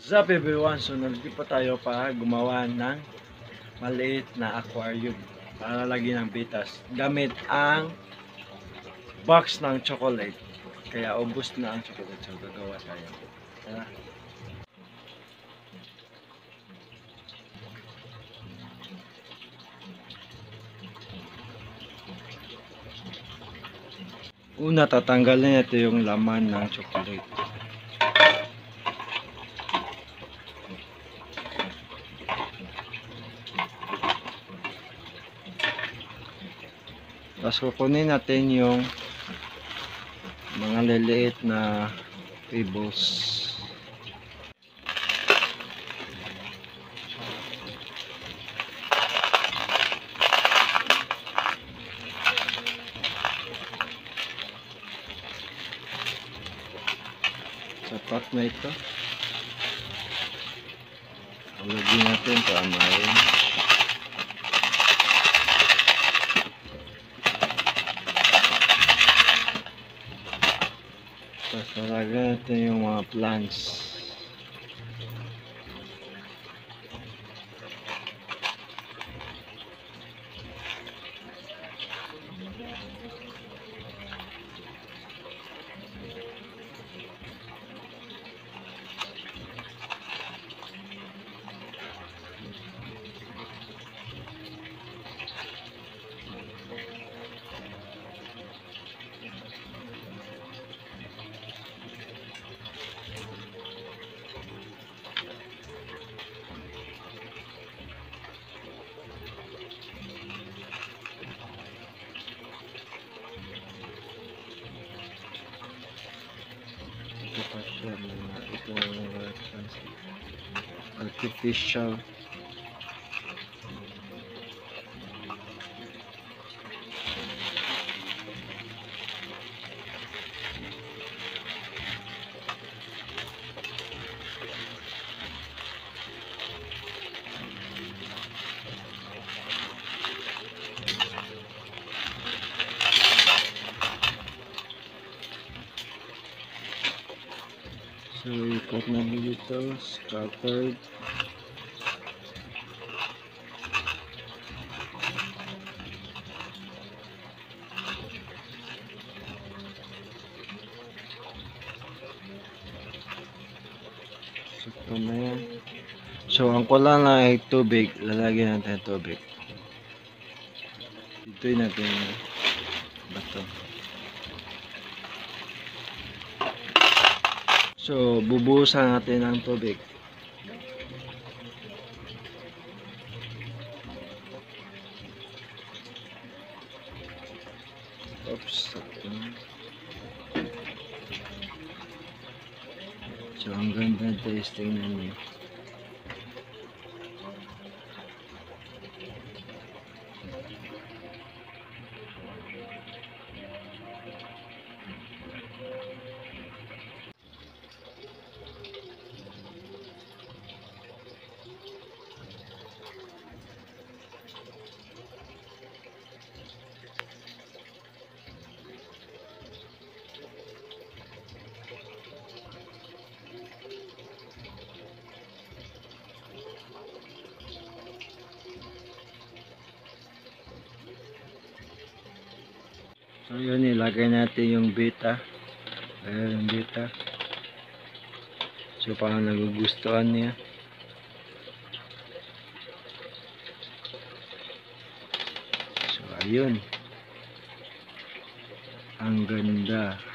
Sup everyone, so nandito pa tayo para gumawa ng maliit na aquarium para lagyan ng bitas gamit ang box ng chocolate. Kaya ubos na ang chocolate, so gagawa tayo. Tara. Una, tatanggalin natin yung laman ng chocolate. Tapos kukunin natin yung mga liliit na pebbles. Sapat na ito. Lagyan natin para may Lalagyan natin yung mga plants. Siya mga ito. Artificial. So, ikot na dito, scattered. So, ang kulang na ay tubig. Lalagyan natin tubig. Ito'y natin yung bato. So, bubuhusan natin ng tubig. Oops, sakto. So, ang ganda tasting na So yun, ilagay natin yung beta. Ayan yung beta. So parang nagugustuhan niya. So ayun. Ang ganda.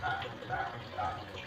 Stop. Stop. Stop.